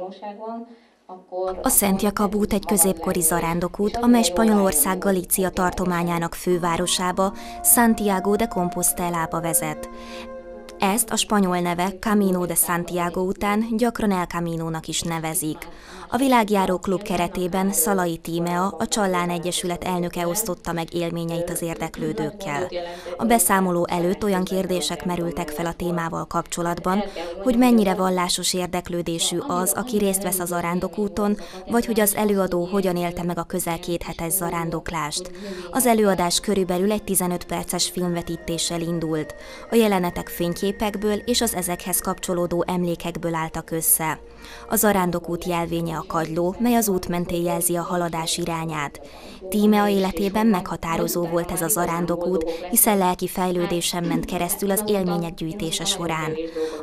hasonlóság akkor... A Szent Jakab út egy középkori zarándokút, amely Spanyolország Galícia tartományának fővárosába, Santiago de Compostelába vezet. Ezt a spanyol neve Camino de Santiago után gyakran El Camino-nak is nevezik. A világjáró klub keretében Szalai Tímea, a Csallán Egyesület elnöke osztotta meg élményeit az érdeklődőkkel. A beszámoló előtt olyan kérdések merültek fel a témával kapcsolatban, hogy mennyire vallásos érdeklődésű az, aki részt vesz az arándokúton, vagy hogy az előadó hogyan élte meg a közel két hetes zarándoklást. Az előadás körülbelül egy 15 perces filmvetítéssel indult. A jelenetek fényképekből és az ezekhez kapcsolódó emlékekből álltak össze. A zarándokút jelvénye a kagyló, mely az út mentén jelzi a haladás irányát. Tímea életében meghatározó volt ez a zarándokút, hiszen lelki fejlődésen ment keresztül az élmények gyűjtése során.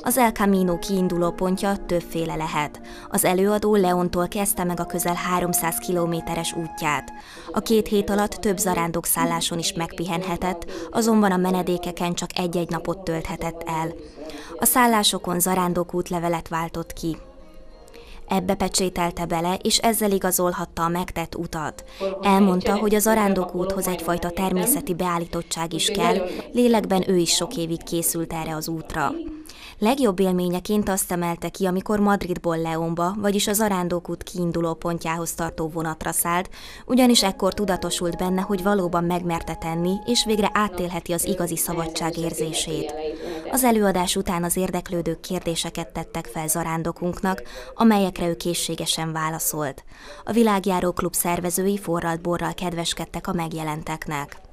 Az El Camino kiinduló pontja többféle lehet. Az előadó Leontól kezdte meg a közel 300 kilométeres útját. A két hét alatt több zarándok-szálláson is megpihenhetett, azonban a menedékeken csak egy-egy napot tölthetett el. A szállásokon zarándokút levelet váltott ki. Ebbe pecsételte bele, és ezzel igazolhatta a megtett utat. Elmondta, hogy az arándokúthoz egyfajta természeti beállítottság is kell, lélekben ő is sok évig készült erre az útra. Legjobb élményeként azt emelte ki, amikor Madridból Leonba, vagyis az Arándókút kiinduló pontjához tartó vonatra szállt, ugyanis ekkor tudatosult benne, hogy valóban megmerte tenni, és végre átélheti az igazi szabadság érzését. Az előadás után az érdeklődők kérdéseket tettek fel zarándokunknak, amelyekre ő készségesen válaszolt. A világjáró klub szervezői forralt borral kedveskedtek a megjelenteknek.